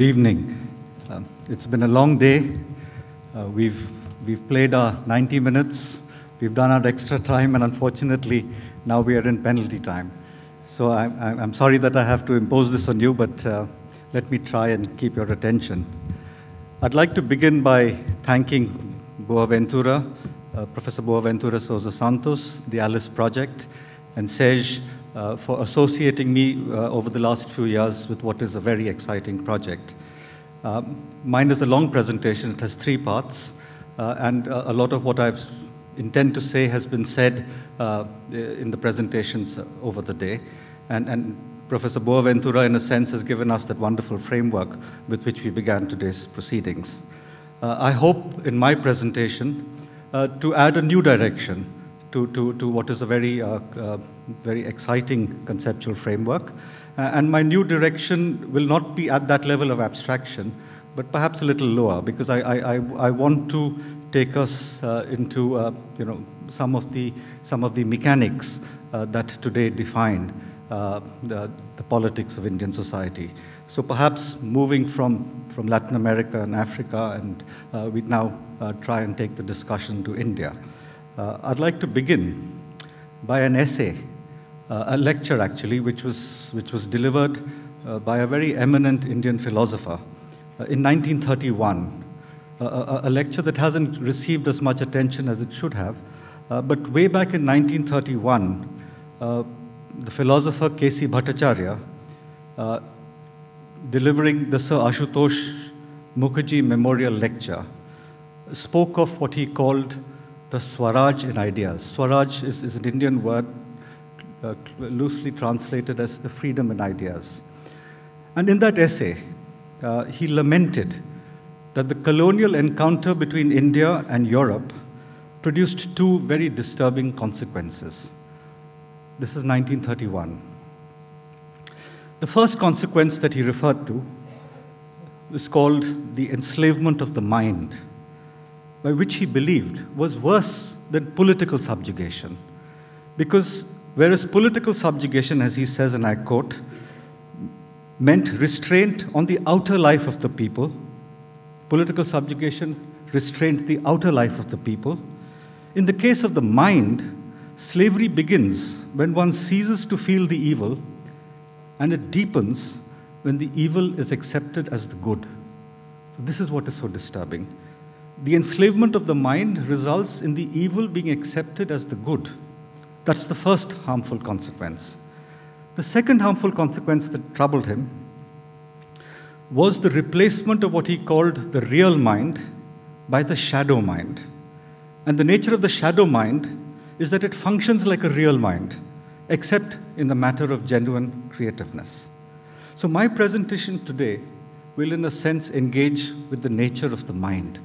Good evening. Um, it's been a long day. Uh, we've, we've played our 90 minutes, we've done our extra time, and unfortunately, now we are in penalty time. So I'm, I'm sorry that I have to impose this on you, but uh, let me try and keep your attention. I'd like to begin by thanking Boaventura, uh, Professor Boaventura Sousa Santos, the ALICE Project, and SEJ uh, for associating me uh, over the last few years with what is a very exciting project. Um, mine is a long presentation, it has three parts, uh, and a lot of what I've intend to say has been said uh, in the presentations over the day. And, and Professor Boaventura, in a sense, has given us that wonderful framework with which we began today's proceedings. Uh, I hope in my presentation uh, to add a new direction to, to, to what is a very, uh, uh, very exciting conceptual framework. Uh, and my new direction will not be at that level of abstraction, but perhaps a little lower, because I, I, I want to take us uh, into uh, you know, some, of the, some of the mechanics uh, that today define the, the politics of Indian society. So perhaps moving from, from Latin America and Africa, and uh, we now uh, try and take the discussion to India. Uh, I'd like to begin by an essay, uh, a lecture actually, which was, which was delivered uh, by a very eminent Indian philosopher uh, in 1931. A, a, lecture that hasn't received as much attention as it should have. Uh, but way back in 1931, uh, the philosopher K.C. Bhattacharya, delivering the Sir Ashutosh Mukherjee Memorial Lecture, spoke of what he called the Swaraj in ideas. Swaraj is, is an Indian word uh, loosely translated as the freedom in ideas. And in that essay, uh, he lamented that the colonial encounter between India and Europe produced two very disturbing consequences. This is 1931. The first consequence that he referred to is called the enslavement of the mind by which he believed was worse than political subjugation. Because whereas political subjugation, as he says, and I quote, meant restraint on the outer life of the people, political subjugation restrained the outer life of the people. In the case of the mind, slavery begins when one ceases to feel the evil, and it deepens when the evil is accepted as the good. This is what is so disturbing the enslavement of the mind results in the evil being accepted as the good. That's the first harmful consequence. The second harmful consequence that troubled him was the replacement of what he called the real mind by the shadow mind. And the nature of the shadow mind is that it functions like a real mind, except in the matter of genuine creativeness. So, my presentation today will, in a sense, engage with the nature of the mind,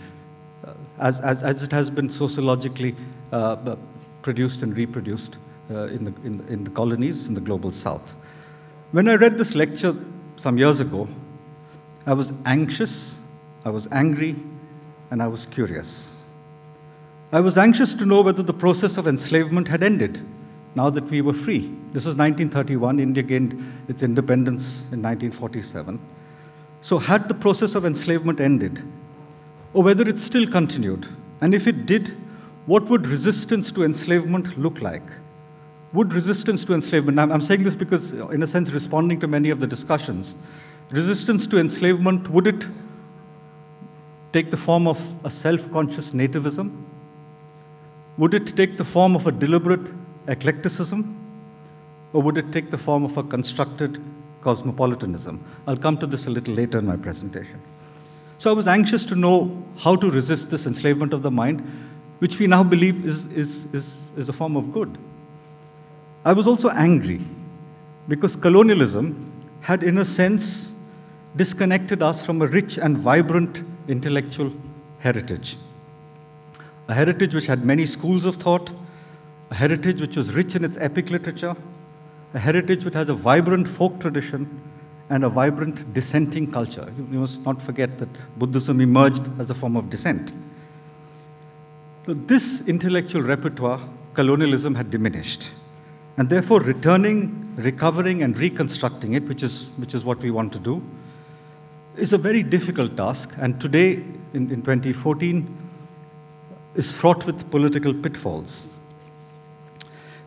as, as, as it has been sociologically uh, produced and reproduced uh, in, the, in, in the colonies in the global south. When I read this lecture some years ago, I was anxious, I was angry, and I was curious. I was anxious to know whether the process of enslavement had ended now that we were free. This was 1931, India gained its independence in 1947. So, had the process of enslavement ended? Or whether it still continued. And if it did, what would resistance to enslavement look like? Would resistance to enslavement, I'm saying this because, in a sense, responding to many of the discussions, resistance to enslavement, would it take the form of a self conscious nativism? Would it take the form of a deliberate eclecticism? Or would it take the form of a constructed cosmopolitanism? I'll come to this a little later in my presentation. So I was anxious to know how to resist this enslavement of the mind, which we now believe is, is, is, is a form of good. I was also angry because colonialism had, in a sense, disconnected us from a rich and vibrant intellectual heritage. A heritage which had many schools of thought, a heritage which was rich in its epic literature, a heritage which has a vibrant folk tradition, and a vibrant dissenting culture. You must not forget that Buddhism emerged as a form of dissent. So this intellectual repertoire, colonialism had diminished. And therefore, returning, recovering, and reconstructing it, which is, which is what we want to do, is a very difficult task, and today, in, in 2014, is fraught with political pitfalls.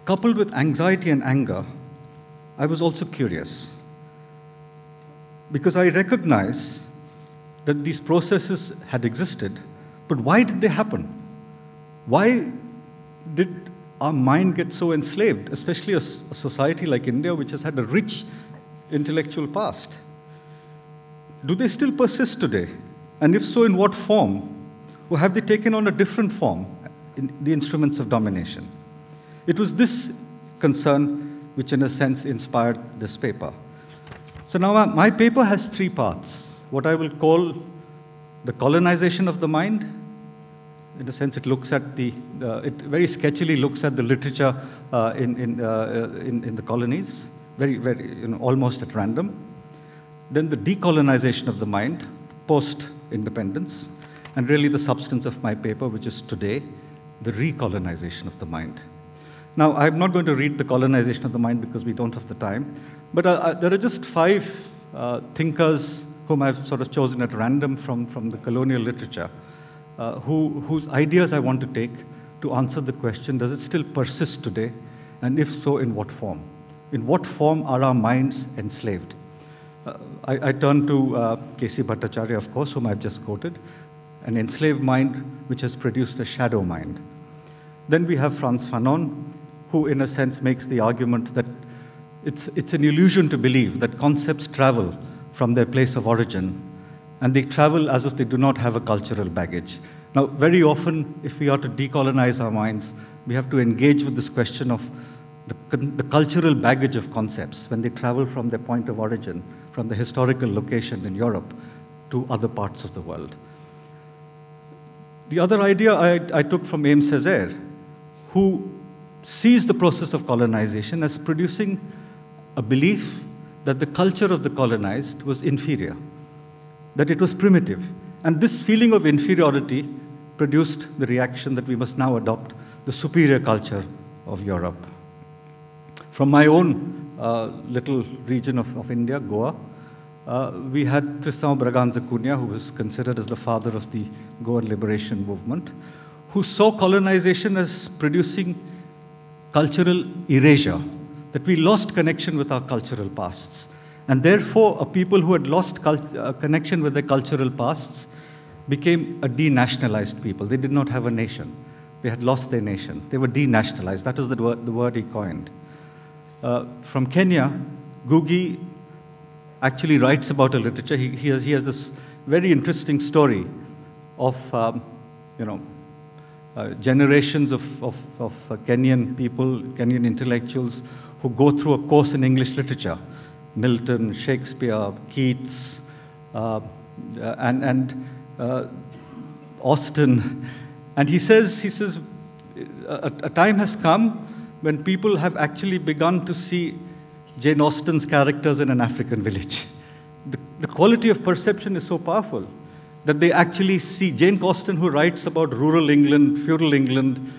Coupled with anxiety and anger, I was also curious because I recognize that these processes had existed, but why did they happen? Why did our mind get so enslaved, especially a, a society like India, which has had a rich intellectual past? Do they still persist today? And if so, in what form? Or have they taken on a different form in the instruments of domination? It was this concern which, in a sense, inspired this paper. So now my paper has three parts what I will call the colonization of the mind. In a sense, it looks at the, uh, it very sketchily looks at the literature uh, in, in, uh, in, in, the colonies, very, very, you know, almost at random. Then the decolonization of the mind, post independence, and really the substance of my paper, which is today, the recolonization of the mind. Now, I'm not going to read the colonization of the mind because we don't have the time, but uh, uh there are just five uh, thinkers whom I've sort of chosen at random from, from the colonial literature, uh, who, whose ideas I want to take to answer the question does it still persist today? And if so, in what form? In what form are our minds enslaved? Uh, I, I, turn to uh, K.C. Bhattacharya, of course, whom I've just quoted, an enslaved mind which has produced a shadow mind. Then we have Frantz Fanon, who, in a sense, makes the argument that it's, it's an illusion to believe that concepts travel from their place of origin, and they travel as if they do not have a cultural baggage. Now, very often, if we are to decolonize our minds, we have to engage with this question of the, the cultural baggage of concepts when they travel from their point of origin, from the historical location in Europe to other parts of the world. The other idea I, I took from Aimé Césaire, who sees the process of colonization as producing a belief that the culture of the colonized was inferior, that it was primitive. And this feeling of inferiority produced the reaction that we must now adopt the superior culture of Europe. From my own uh, little region of, of India, Goa, uh, we had Tristão Bragança Cunha, who was considered as the father of the Goan liberation movement, who saw colonization as producing cultural erasure that we lost connection with our cultural pasts. And therefore, a people who had lost uh, connection with their cultural pasts became a denationalized people. They did not have a nation. They had lost their nation. They were denationalized. That was the word, the word he coined. Uh, from Kenya, Ngugi actually writes about a literature. He, he, has, he has this very interesting story of, um, you know, uh, generations of, of, of uh, Kenyan people, Kenyan intellectuals who go through a course in English literature Milton, Shakespeare, Keats, uh, and, and uh, Austen. And he says, he says a, a time has come when people have actually begun to see Jane Austen's characters in an African village. The, the, quality of perception is so powerful that they actually see Jane Austen, who writes about rural England, feudal England,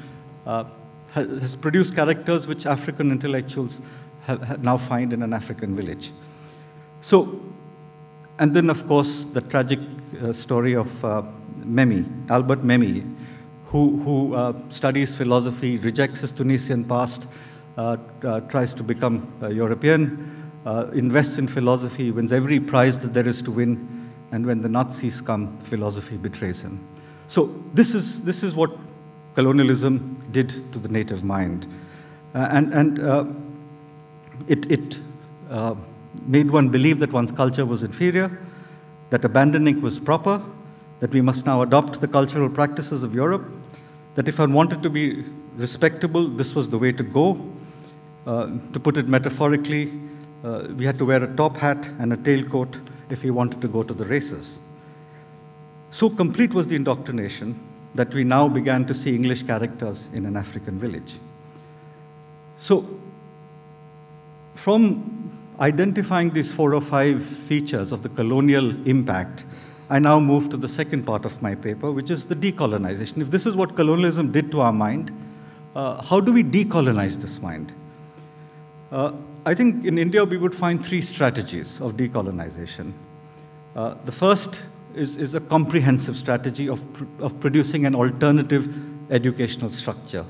uh, has produced characters which African intellectuals have, have now find in an African village. So, and then of course the tragic uh, story of uh, Memmi, Albert Memmi, who, who uh, studies philosophy, rejects his Tunisian past, uh, uh, tries to become European, uh, invests in philosophy, wins every prize that there is to win, and when the Nazis come, philosophy betrays him. So this is, this is what colonialism did to the native mind. Uh, and and uh, it, it uh, made one believe that one's culture was inferior, that abandoning was proper, that we must now adopt the cultural practices of Europe, that if one wanted to be respectable, this was the way to go. Uh, to put it metaphorically, uh, we had to wear a top hat and a tailcoat if he wanted to go to the races. So complete was the indoctrination that we now began to see English characters in an African village. So, from identifying these four or five features of the colonial impact, I now move to the second part of my paper, which is the decolonization. If this is what colonialism did to our mind, uh, how do we decolonize this mind? Uh, I think in India we would find three strategies of decolonization. Uh, the first is, is a comprehensive strategy of, pr of producing an alternative educational structure.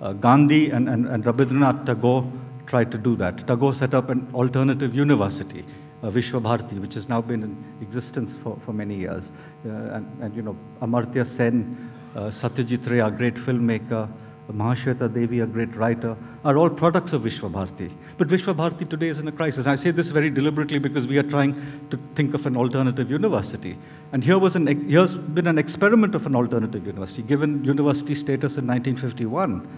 Uh, Gandhi and, and, and Rabindranath Tagore tried to do that. Tagore set up an alternative university, uh, Vishwabharati, which has now been in existence for, for many years. Uh, and, and, you know, Amartya Sen, uh, Satyajit Ray, a great filmmaker, Mahashweta Devi, a great writer, are all products of Vishwabharati. But Vishwabharati today is in a crisis. I say this very deliberately because we are trying to think of an alternative university. And here was an, here's been an experiment of an alternative university, given university status in 1951.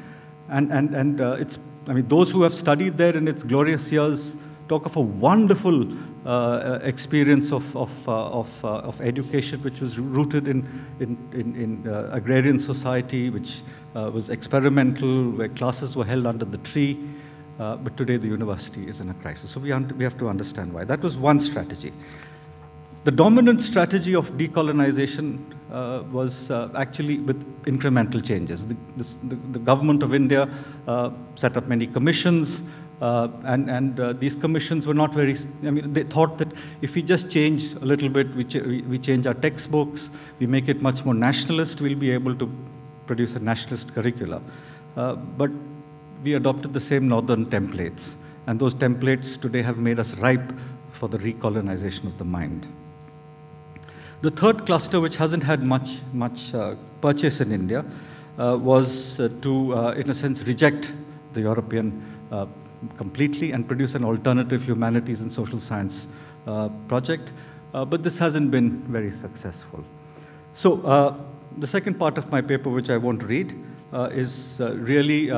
And, and, and uh, it's, I mean, those who have studied there in its glorious years talk of a wonderful uh, experience of, of, uh, of, uh, of, education which was rooted in, in, in, in uh, agrarian society, which uh, was experimental, where classes were held under the tree. Uh, but today the university is in a crisis. So we, we have to understand why. That was one strategy. The dominant strategy of decolonization uh, was uh, actually with incremental changes. The, this, the, the government of India uh, set up many commissions, uh, and, and uh, these commissions were not very, I mean, they thought that if we just change a little bit, we, ch we change our textbooks, we make it much more nationalist, we'll be able to produce a nationalist curricula. Uh, but we adopted the same northern templates, and those templates today have made us ripe for the recolonization of the mind. The third cluster, which hasn't had much, much uh, purchase in India, uh, was uh, to, uh, in a sense, reject the European uh, completely and produce an alternative humanities and social science uh, project. Uh, but this hasn't been very successful. So uh, the second part of my paper, which I won't read, uh, is really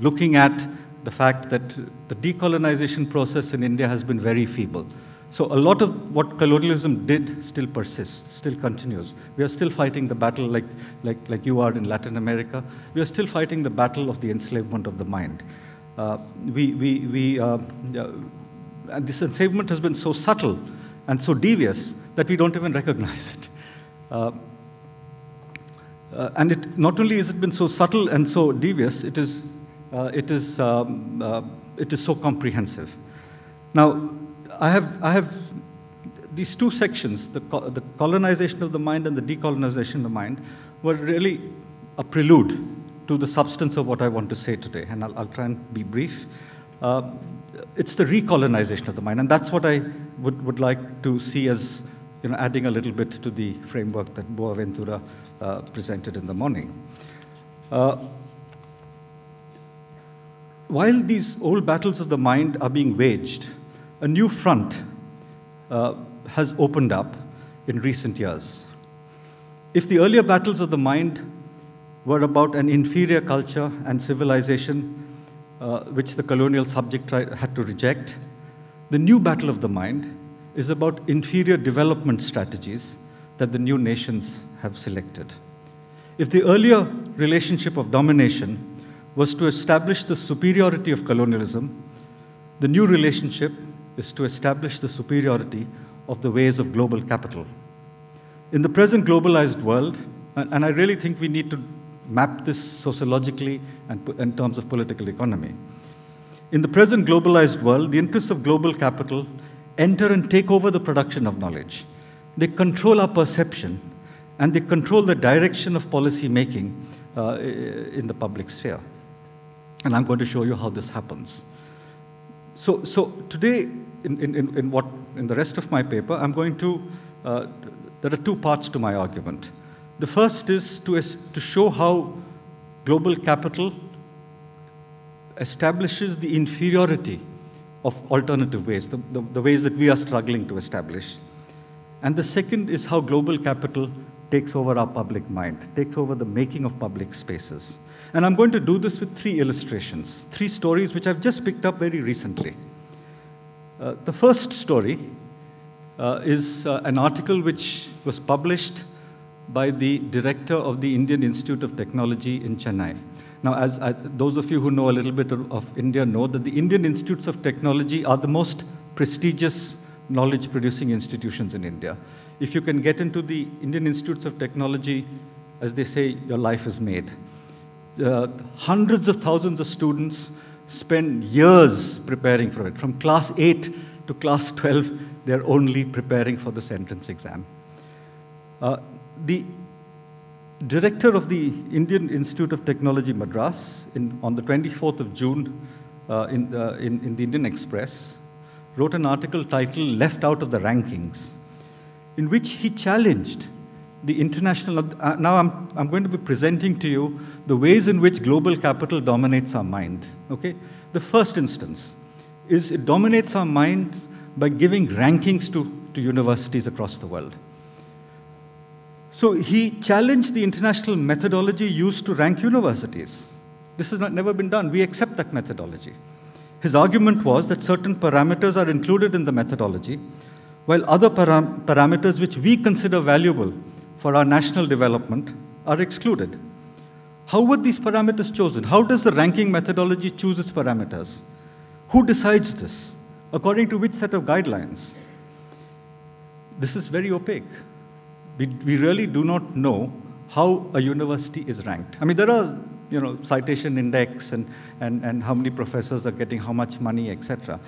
looking at the fact that the decolonization process in India has been very feeble. So a lot of what colonialism did still persists, still continues. We are still fighting the battle like, like, like you are in Latin America. We are still fighting the battle of the enslavement of the mind. Uh, we, we, we, uh, uh, and this enslavement has been so subtle and so devious that we don't even recognize it. Uh, uh, and it, not only has it been so subtle and so devious, it is, uh, it is, um, it is so comprehensive. Now, I have, I have these two sections, the, the colonization of the mind and the decolonization of the mind, were really a prelude to the substance of what I want to say today, and I'll, I'll try and be brief. Uh, it's the recolonization of the mind, and that's what I would, would like to see as you know, adding a little bit to the framework that Boaventura uh, presented in the morning. Uh, while these old battles of the mind are being waged, a new front uh, has opened up in recent years. If the earlier battles of the mind were about an inferior culture and civilization uh, which the colonial subject had to reject, the new battle of the mind is about inferior development strategies that the new nations have selected. If the earlier relationship of domination was to establish the superiority of colonialism, the new relationship is to establish the superiority of the ways of global capital. In the present globalized world, and I really think we need to map this sociologically and in terms of political economy. In the present globalized world, the interests of global capital enter and take over the production of knowledge. They control our perception and they control the direction of policy making uh, in the public sphere. And I'm going to show you how this happens. So, so today, in, in, in, what, in the rest of my paper, I'm going to, uh, there are two parts to my argument. The first is to, to show how global capital establishes the inferiority of alternative ways, the, the, the, ways that we are struggling to establish. And the second is how global capital takes over our public mind, takes over the making of public spaces. And I'm going to do this with three illustrations, three stories which I've just picked up very recently. Uh, the first story uh, is uh, an article which was published by the director of the Indian Institute of Technology in Chennai. Now, as I, those of you who know a little bit of, of India know that the Indian Institutes of Technology are the most prestigious knowledge producing institutions in India. If you can get into the Indian Institutes of Technology, as they say, your life is made. Uh, hundreds of thousands of students spend years preparing for it, from class 8 to class 12, they're only preparing for the entrance exam. Uh, the director of the Indian Institute of Technology, Madras, in, on the 24th of June uh, in, uh, in, in the Indian Express, wrote an article titled Left Out of the Rankings, in which he challenged the international. Uh, now, I'm, I'm going to be presenting to you the ways in which global capital dominates our mind. Okay? The first instance is it dominates our minds by giving rankings to, to universities across the world. So he challenged the international methodology used to rank universities. This has not, never been done. We accept that methodology. His argument was that certain parameters are included in the methodology, while other param parameters which we consider valuable for our national development are excluded. How were these parameters chosen? How does the ranking methodology choose its parameters? Who decides this? According to which set of guidelines? This is very opaque we, we really do not know how a university is ranked. I mean, there are, you know, citation index and, and, and how many professors are getting how much money, etc.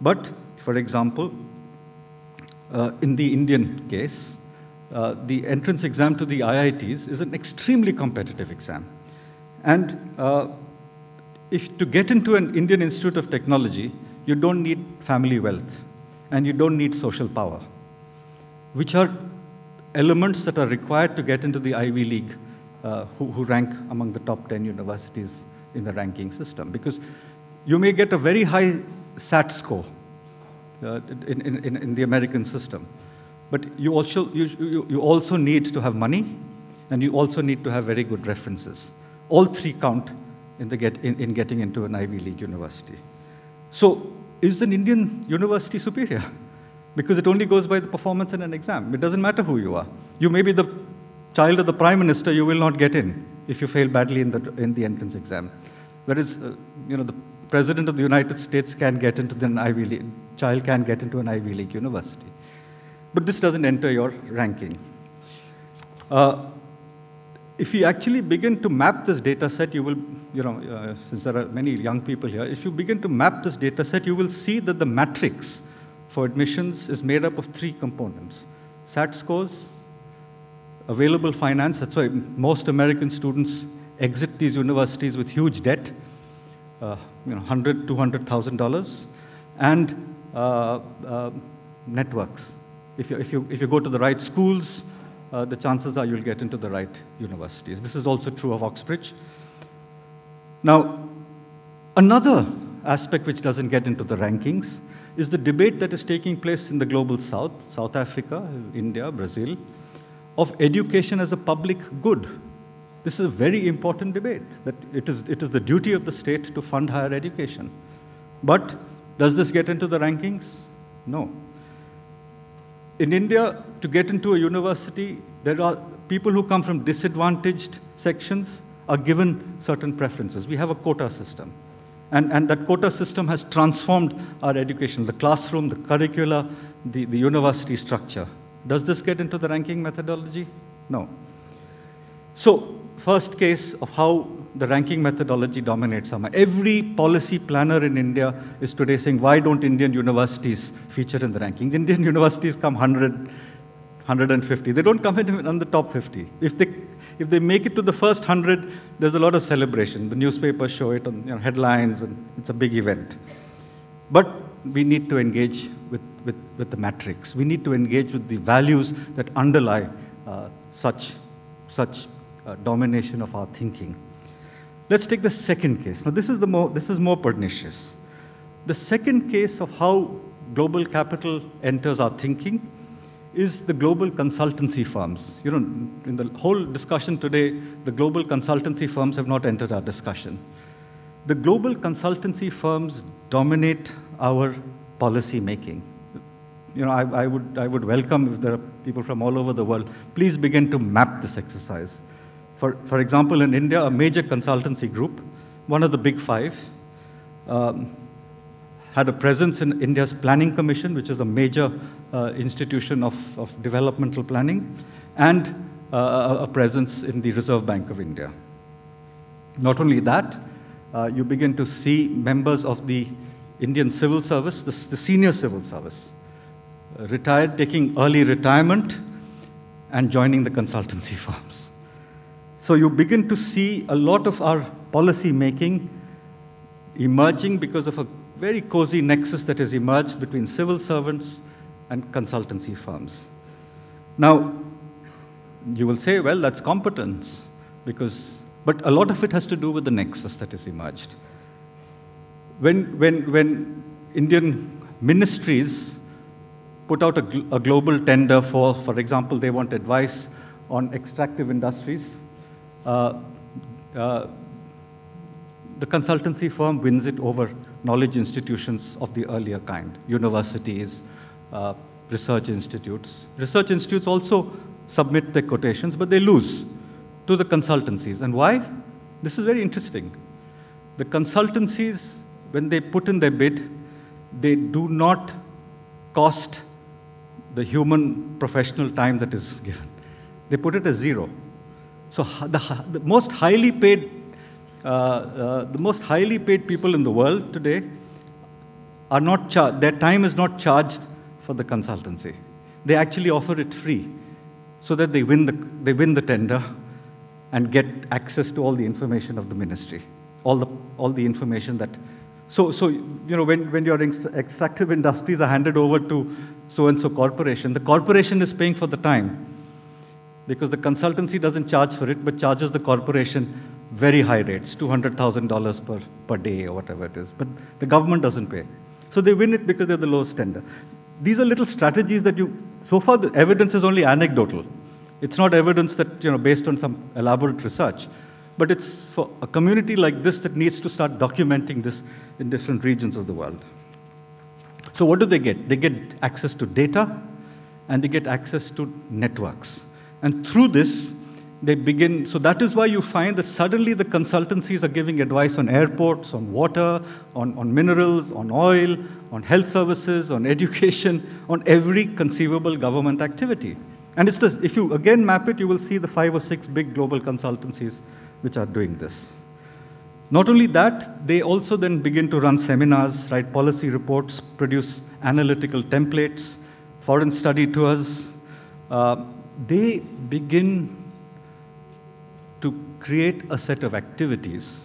But, for example, uh, in the Indian case, uh, the entrance exam to the IITs is an extremely competitive exam. And uh, if to get into an Indian Institute of Technology, you don't need family wealth and you don't need social power, which are elements that are required to get into the Ivy League, uh, who, who, rank among the top 10 universities in the ranking system. Because you may get a very high SAT score uh, in, in, in, the American system, but you also, you, you, also need to have money, and you also need to have very good references. All three count in, the get, in, in getting into an Ivy League university. So, is an Indian university superior? because it only goes by the performance in an exam. It doesn't matter who you are. You may be the child of the prime minister, you will not get in if you fail badly in the, in the entrance exam. Whereas, uh, you know, the president of the United States can get into an Ivy League, child can get into an Ivy League university. But this doesn't enter your ranking. Uh, if you actually begin to map this data set, you will, you know, uh, since there are many young people here, if you begin to map this data set, you will see that the matrix for admissions is made up of three components. SAT scores, available finance, that's why most American students exit these universities with huge debt, uh, you know, $100,000, $200,000, and uh, uh, networks. If you, if, you, if you go to the right schools, uh, the chances are you'll get into the right universities. This is also true of Oxbridge. Now, another aspect which doesn't get into the rankings is the debate that is taking place in the global south, South Africa, India, Brazil, of education as a public good. This is a very important debate, that it is, it is the duty of the state to fund higher education. But does this get into the rankings? No. In India, to get into a university, there are people who come from disadvantaged sections are given certain preferences. We have a quota system. And, and that quota system has transformed our education, the classroom, the curricula, the, the university structure. Does this get into the ranking methodology? No. So, first case of how the ranking methodology dominates. Every policy planner in India is today saying, why don't Indian universities feature in the rankings? Indian universities come 100, 150. They don't come in on the top 50. If they if they make it to the first 100, there's a lot of celebration. The newspapers show it on you know, headlines, and it's a big event. But we need to engage with, with, with the matrix. We need to engage with the values that underlie uh, such, such uh, domination of our thinking. Let's take the second case. Now, this is, the more, this is more pernicious. The second case of how global capital enters our thinking is the global consultancy firms. You know, in the whole discussion today, the global consultancy firms have not entered our discussion. The global consultancy firms dominate our policy making. You know, I, I, would, I would welcome if there are people from all over the world, please begin to map this exercise. For, for example, in India, a major consultancy group, one of the big five, um, had a presence in India's Planning Commission, which is a major uh, institution of, of developmental planning, and uh, a presence in the Reserve Bank of India. Not only that, uh, you begin to see members of the Indian civil service, the, the senior civil service, retired, taking early retirement, and joining the consultancy firms. So you begin to see a lot of our policy making emerging because of a very cozy nexus that has emerged between civil servants and consultancy firms. Now, you will say, well, that's competence, because, but a lot of it has to do with the nexus that has emerged. When, when, when Indian ministries put out a, a global tender for, for example, they want advice on extractive industries, uh, uh, the consultancy firm wins it over knowledge institutions of the earlier kind, universities, uh, research institutes. Research institutes also submit their quotations, but they lose to the consultancies. And why? This is very interesting. The consultancies, when they put in their bid, they do not cost the human professional time that is given. They put it as zero. So the, the most highly paid, Uh, uh, the most highly paid people in the world today are not charged. Their time is not charged for the consultancy. They actually offer it free so that they win the, they win the tender and get access to all the information of the ministry, all the, all the information that. So, so you know, when, when your extractive industries are handed over to so-and-so corporation, the corporation is paying for the time because the consultancy doesn't charge for it, but charges the corporation very high rates, $200,000 per, per day or whatever it is. But the government doesn't pay. So they win it because they're the lowest tender these are little strategies that you, so far the evidence is only anecdotal. It's not evidence that, you know, based on some elaborate research. But it's for a community like this that needs to start documenting this in different regions of the world. So what do they get? They get access to data and they get access to networks. And through this, they begin, so that is why you find that suddenly the consultancies are giving advice on airports, on water, on, on minerals, on oil, on health services, on education, on every conceivable government activity. And it's this, if you again map it, you will see the five or six big global consultancies which are doing this. Not only that, they also then begin to run seminars, write policy reports, produce analytical templates, foreign study tours. Uh, they begin create a set of activities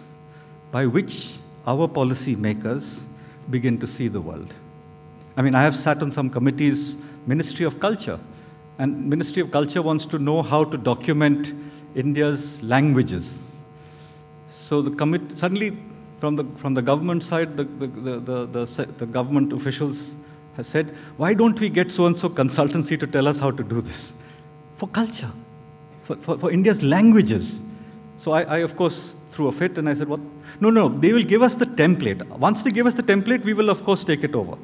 by which our policymakers begin to see the world. I mean, I have sat on some committees, Ministry of Culture, and Ministry of Culture wants to know how to document India's languages. So the commit, suddenly, from the, from the government side, the, the, the, the, the government officials have said, why don't we get so-and-so consultancy to tell us how to do this? For culture, for, for, for India's languages. So I, I, of course, threw a fit and I said, what? No, no, they will give us the template. Once they give us the template, we will, of course, take it over.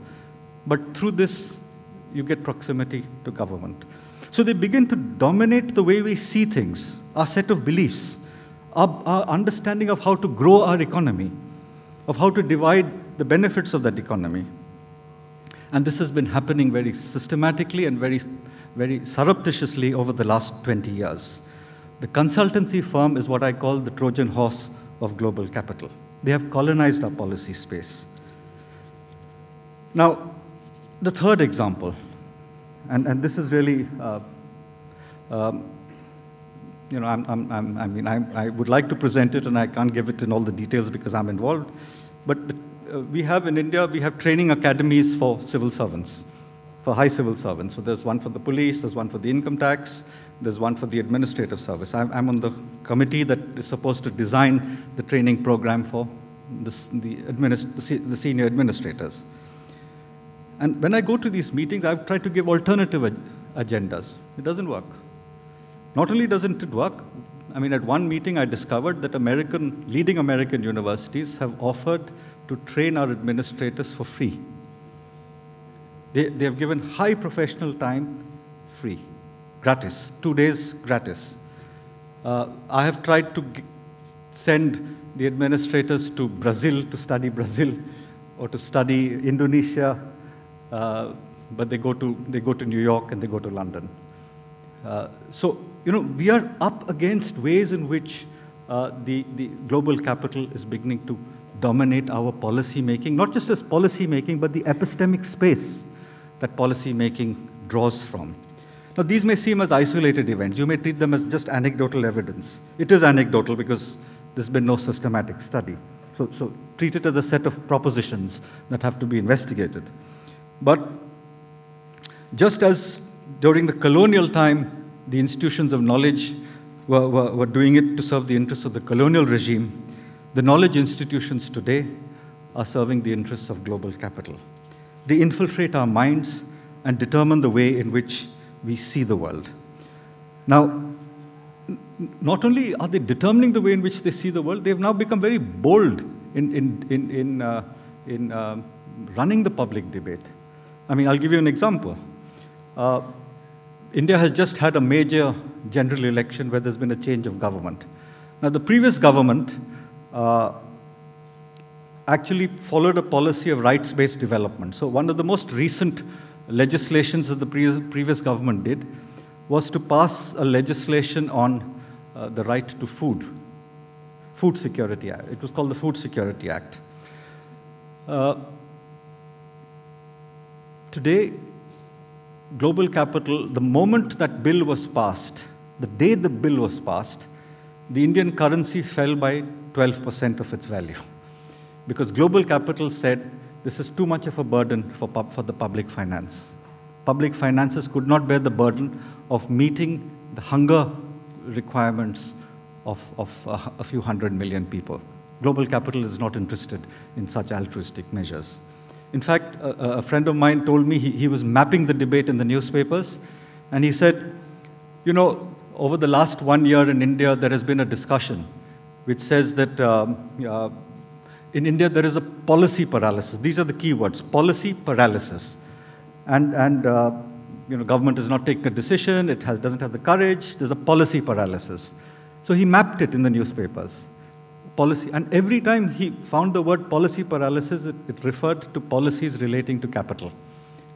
But through this, you get proximity to government. So they begin to dominate the way we see things, our set of beliefs, our, our understanding of how to grow our economy, of how to divide the benefits of that economy. And this has been happening very systematically and very, very surreptitiously over the last 20 years. The consultancy firm is what I call the Trojan horse of global capital. They have colonized our policy space. Now, the third example, and, and this is really, uh, um, you know, I'm, I'm, I'm, i mean, I'm, i would like to present it and I can't give it in all the details because I'm involved. But the, uh, we have in India, we have training academies for civil servants, for high civil servants. So there's one for the police, there's one for the income tax, there's one for the administrative service. I'm, I'm on the committee that is supposed to design the training program for the, the, administ the senior administrators. And when I go to these meetings, I've tried to give alternative ag agendas. It doesn't work. Not only doesn't it work, I mean, at one meeting I discovered that American, leading American universities have offered to train our administrators for free. They, they have given high professional time free gratis, two days gratis. Uh, I have tried to send the administrators to Brazil to study Brazil or to study Indonesia, uh, but they go, to, they go to New York and they go to London. Uh, so, you know, we are up against ways in which uh, the, the global capital is beginning to dominate our policy making, not just as policy making, but the epistemic space that policy making draws from. Now, these may seem as isolated events. You may treat them as just anecdotal evidence. It is anecdotal because there's been no systematic study. So, so treat it as a set of propositions that have to be investigated. But just as during the colonial time, the institutions of knowledge were, were, were doing it to serve the interests of the colonial regime, the knowledge institutions today are serving the interests of global capital. They infiltrate our minds and determine the way in which we see the world. Now, not only are they determining the way in which they see the world, they've now become very bold in, in, in, in, uh, in uh, running the public debate. I mean, I'll give you an example. Uh, India has just had a major general election where there's been a change of government. Now, the previous government uh, actually followed a policy of rights based development. So, one of the most recent legislations that the previous, previous government did was to pass a legislation on uh, the right to food, Food Security Act. It was called the Food Security Act. Uh, today, global capital, the moment that bill was passed, the day the bill was passed, the Indian currency fell by 12% of its value. Because global capital said this is too much of a burden for, for the public finance. Public finances could not bear the burden of meeting the hunger requirements of, of uh, a few hundred million people. Global capital is not interested in such altruistic measures. In fact, a, a friend of mine told me he, he, was mapping the debate in the newspapers, and he said, you know, over the last one year in India, there has been a discussion which says that um, uh, in India there is a policy paralysis. These are the key words, policy paralysis. And, and uh, you know, government is not taking a decision, it has, doesn't have the courage, there's a policy paralysis. So he mapped it in the newspapers. Policy, and every time he found the word policy paralysis, it, it referred to policies relating to capital,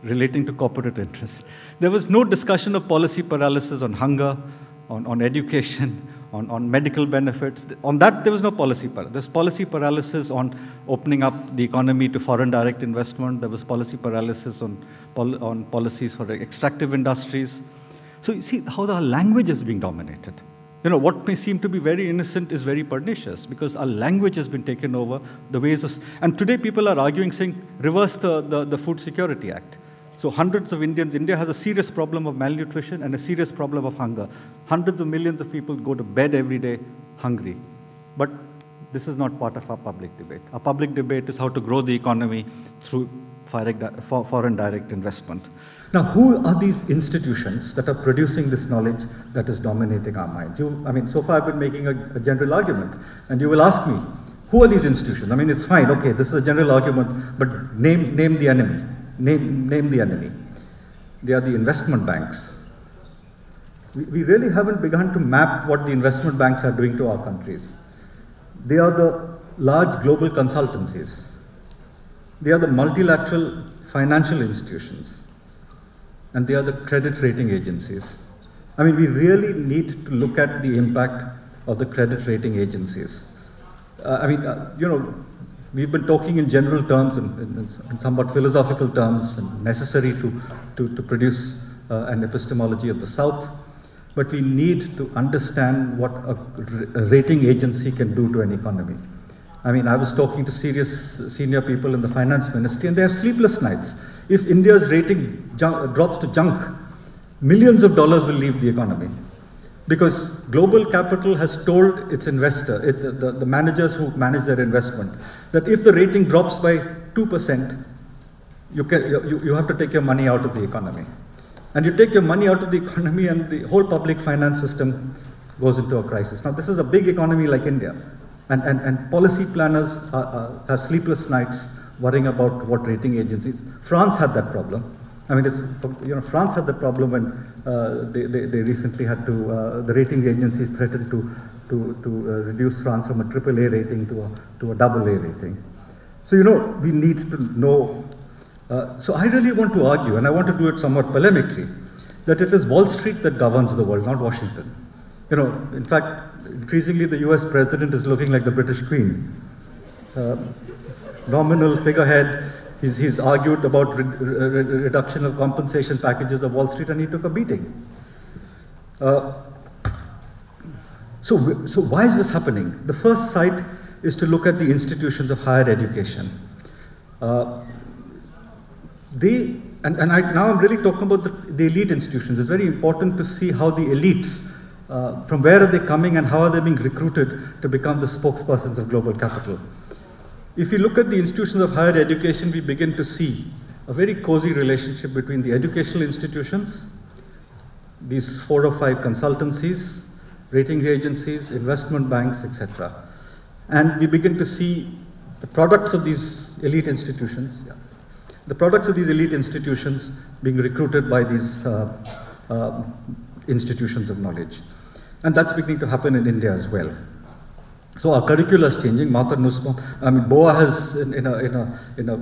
relating to corporate interests. There was no discussion of policy paralysis on hunger, on, on education, on, on medical benefits. On that, there was no policy paralysis. There's policy paralysis on opening up the economy to foreign direct investment. There was policy paralysis on, pol on policies for extractive industries. So you see how the language is being dominated. You know, what may seem to be very innocent is very pernicious because our language has been taken over, the ways of, and today people are arguing saying, reverse the, the, the Food Security Act. So hundreds of Indians, India has a serious problem of malnutrition and a serious problem of hunger. Hundreds of millions of people go to bed every day hungry. But this is not part of our public debate. Our public debate is how to grow the economy through foreign direct investment. Now, who are these institutions that are producing this knowledge that is dominating our minds? You, I mean, so far I've been making a, a general argument, and you will ask me, who are these institutions? I mean, it's fine, okay, this is a general argument, but name, name the enemy. Name, name the enemy. They are the investment banks. We, we really haven't begun to map what the investment banks are doing to our countries. They are the large global consultancies. They are the multilateral financial institutions. And they are the credit rating agencies. I mean, we really need to look at the impact of the credit rating agencies. Uh, I mean, uh, you know, We've been talking in general terms and, somewhat philosophical terms and necessary to, to, to produce uh, an epistemology of the South. But we need to understand what a, a rating agency can do to an economy. I mean, I was talking to serious senior people in the finance ministry, and they have sleepless nights. If India's rating drops to junk, millions of dollars will leave the economy. Because global capital has told its investor, it, the, the managers who manage their investment, that if the rating drops by 2%, you, can, you, you have to take your money out of the economy. And you take your money out of the economy and the whole public finance system goes into a crisis. Now, this is a big economy like India. And, and, and policy planners are, are, have sleepless nights worrying about what rating agencies. France had that problem. I mean, you know, France had the problem when uh, they, they, they, recently had to, uh, the rating agencies threatened to, to, to uh, reduce France from a AAA rating to a, to a double A rating. So, you know, we need to know. Uh, so, I really want to argue, and I want to do it somewhat polemically, that it is Wall Street that governs the world, not Washington. You know, in fact, increasingly the US president is looking like the British Queen. uh, nominal figurehead. He's, he's argued about re re reduction of compensation packages of Wall Street and he took a beating. Uh, so, so why is this happening? The first sight is to look at the institutions of higher education. Uh, they, and, and I, now I'm really talking about the, the, elite institutions. It's very important to see how the elites, uh, from where are they coming and how are they being recruited to become the spokespersons of global capital. If you look at the institutions of higher education, we begin to see a very cozy relationship between the educational institutions, these four or five consultancies, rating agencies, investment banks, etc. And we begin to see the products of these elite institutions, yeah, the products of these elite institutions being recruited by these uh, uh, institutions of knowledge. And that's beginning to happen in India as well. So our curricula is changing. Martha Nussbaum, I mean, Boa has, in, in, a, in, a, in a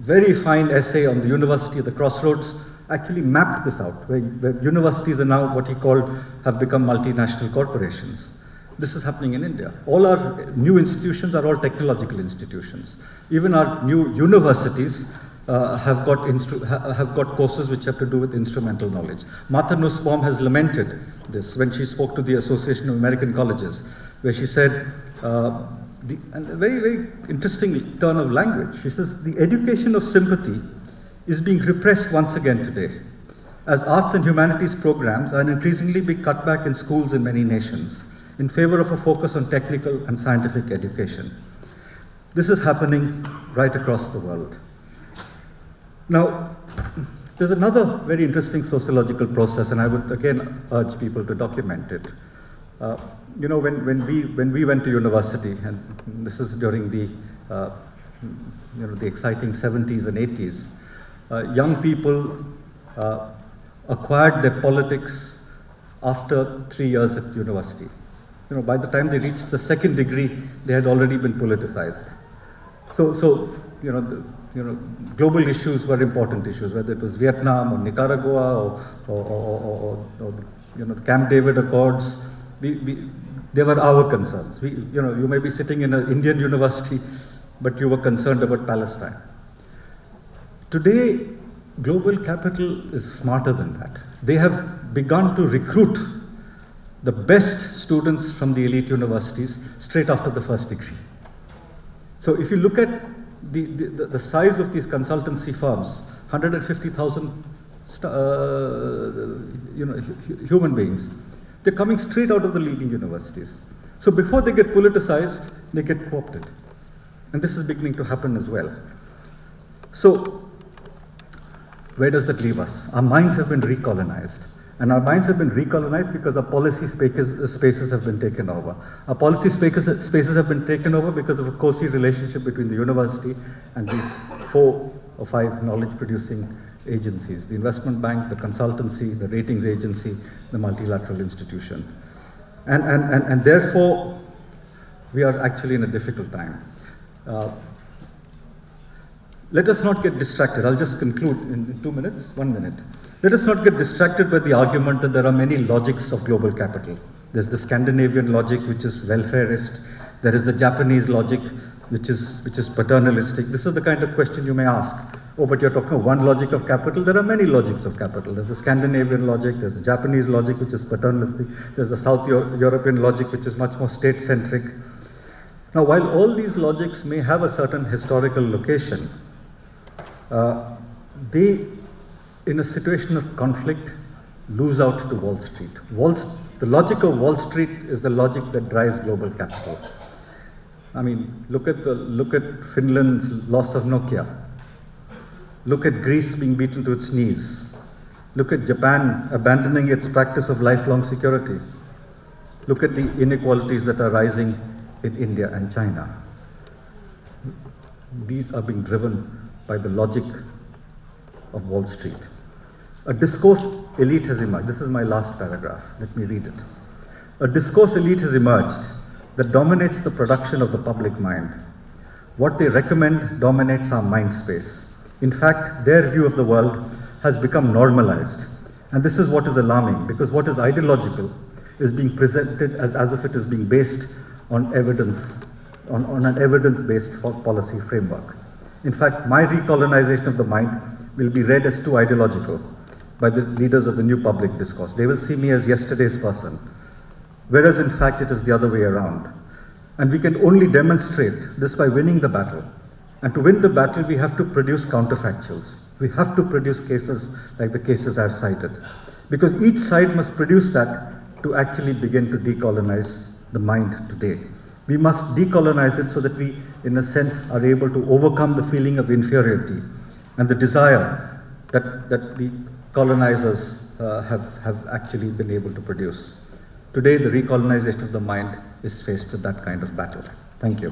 very fine essay on the university at the crossroads, actually mapped this out, where, where universities are now what he called have become multinational corporations. This is happening in India. All our new institutions are all technological institutions. Even our new universities uh, have, got ha have got courses which have to do with instrumental knowledge. Martha Nussbaum has lamented this when she spoke to the Association of American Colleges, where she said, uh, the, and a very, very interesting turn of language. She says, the education of sympathy is being repressed once again today, as arts and humanities programs are increasingly being cut back in schools in many nations in favor of a focus on technical and scientific education. This is happening right across the world. Now, there's another very interesting sociological process, and I would again urge people to document it. Uh, you know, when, when, we, when we went to university, and this is during the, uh, you know, the exciting 70s and 80s, uh, young people uh, acquired their politics after three years at university. You know, by the time they reached the second degree, they had already been politicized. So, so you know, you know, global issues were important issues, whether it was Vietnam or Nicaragua or, or, or, or you know, the Camp David Accords. We, we, they were our concerns. We, you know, you may be sitting in an Indian university, but you were concerned about Palestine. Today, global capital is smarter than that. They have begun to recruit the best students from the elite universities straight after the first degree. So if you look at the, the, the size of these consultancy firms, 150,000 uh, you know, human beings, they're coming straight out of the leading universities. So before they get politicized, they get co-opted. And this is beginning to happen as well. So where does that leave us? Our minds have been recolonized. And our minds have been recolonized because our policy spaces have been taken over. Our policy spaces have been taken over because of a cozy relationship between the university and these four or five knowledge producing agencies the investment bank, the consultancy, the ratings agency, the multilateral institution. And, and, and, and therefore, we are actually in a difficult time. Uh, let us not get distracted. I'll just conclude in two minutes, one minute. Let us not get distracted by the argument that there are many logics of global capital. There's the Scandinavian logic, which is welfareist. There is the Japanese logic, which is, which is paternalistic. This is the kind of question you may ask. Oh, but you're talking of one logic of capital. There are many logics of capital. There's the Scandinavian logic, there's the Japanese logic, which is paternalistic, there's the South European logic, which is much more state centric. Now, while all these logics may have a certain historical location, uh, they, in a situation of conflict, lose out to Wall Street. Wall, the logic of Wall Street is the logic that drives global capital. I mean, look at, the, look at Finland's loss of Nokia. Look at Greece being beaten to its knees. Look at Japan abandoning its practice of lifelong security. Look at the inequalities that are rising in India and China. These are being driven by the logic of Wall Street. A discourse elite has emerged. This is my last paragraph. Let me read it. A discourse elite has emerged that dominates the production of the public mind. What they recommend dominates our mind space. In fact, their view of the world has become normalized. And this is what is alarming because what is ideological is being presented as, as if it is being based on evidence on, on an evidence-based policy framework. In fact, my recolonization of the mind will be read as too ideological by the leaders of the new public discourse. They will see me as yesterday's person, whereas in fact it is the other way around. And we can only demonstrate this by winning the battle. And to win the battle, we have to produce counterfactuals. We have to produce cases like the cases I've cited. Because each side must produce that to actually begin to decolonize the mind today. We must decolonize it so that we, in a sense, are able to overcome the feeling of inferiority and the desire that, that the colonizers uh, have, have actually been able to produce. Today, the recolonization of the mind is faced with that kind of battle. Thank you.